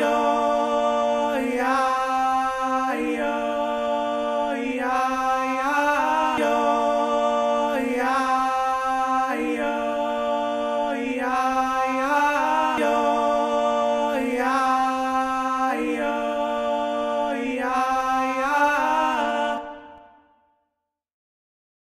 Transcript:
yo.